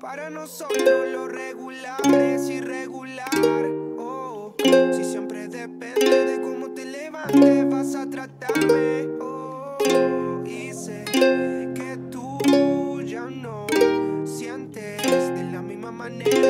Para nosotros lo regular es irregular. Oh, si siempre depende de cómo te levantes, vas a tratarme. Oh, y sé que tú ya no sientes de la misma manera